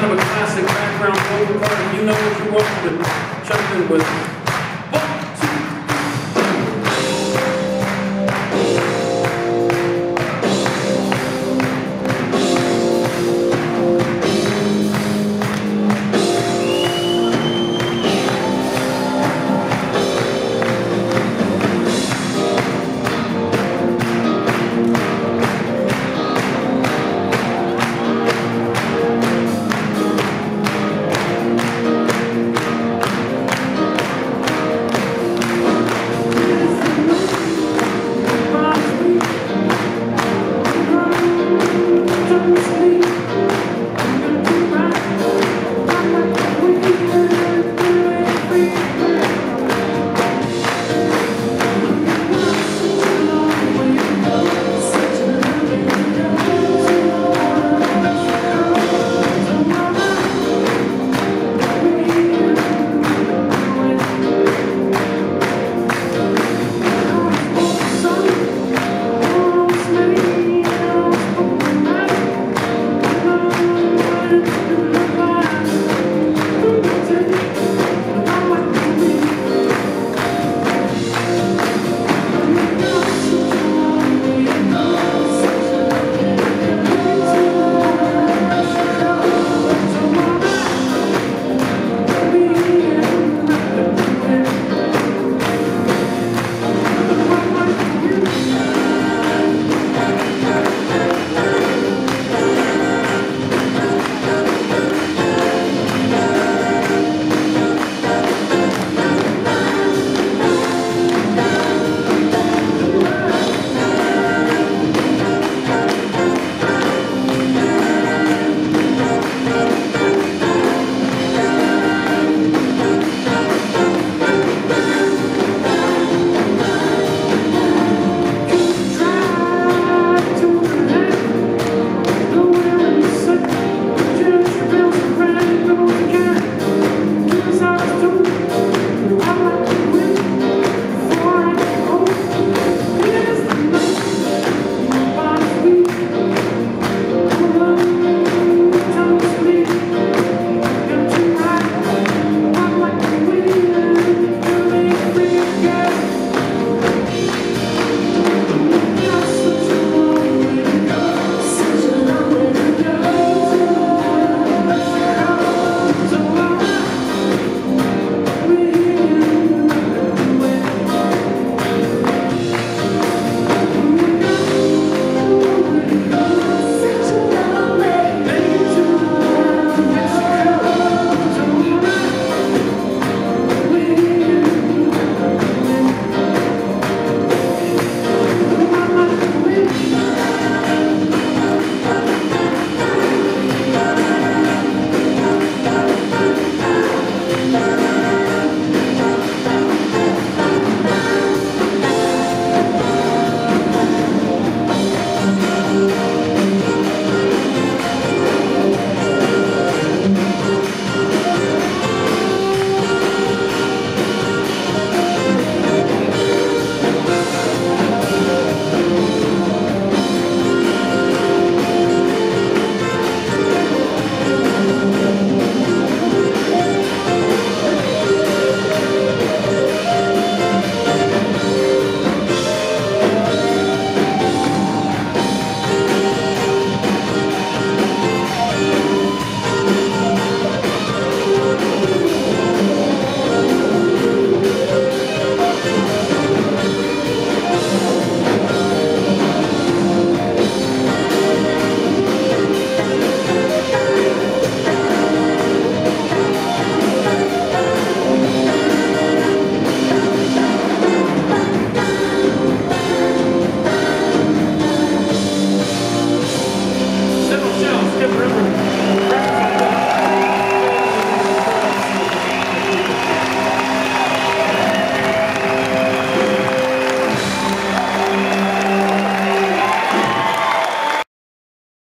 kind of a classic background vocal part. You know what you want to jump in with.